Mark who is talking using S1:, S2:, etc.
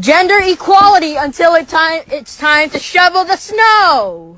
S1: Gender equality until it time it's time to shovel the snow.